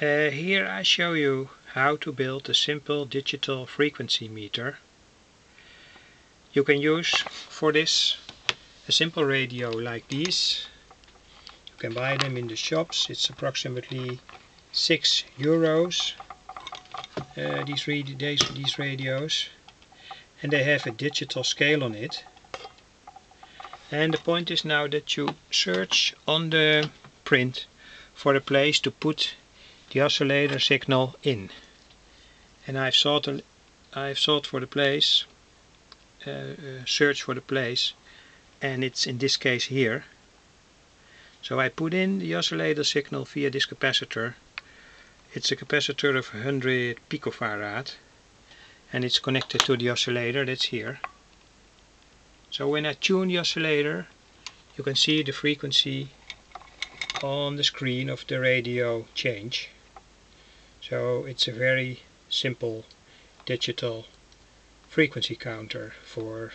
Uh, here I show you how to build a simple digital frequency meter. You can use for this a simple radio like these. You can buy them in the shops. It's approximately 6 euros. Uh, these, these, these radios and they have a digital scale on it and the point is now that you search on the print for a place to put the oscillator signal in. And I've sought a, I've sought for the place uh, uh, search for the place and it's in this case here. So I put in the oscillator signal via this capacitor. It's a capacitor of 100 picofarad and it's connected to the oscillator that's here. So when I tune the oscillator you can see the frequency on the screen of the radio change so it's a very simple digital frequency counter for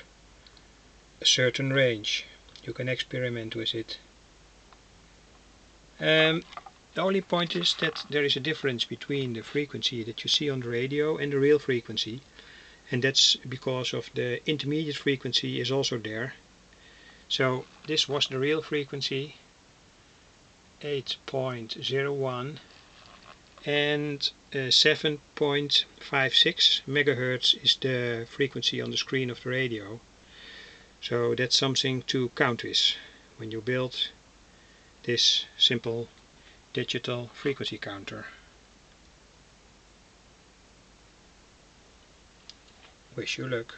a certain range you can experiment with it um, the only point is that there is a difference between the frequency that you see on the radio and the real frequency and that's because of the intermediate frequency is also there. So this was the real frequency 8.01 and uh, 7.56 megahertz is the frequency on the screen of the radio. So that's something to count with when you build this simple digital frequency counter. Wish you luck.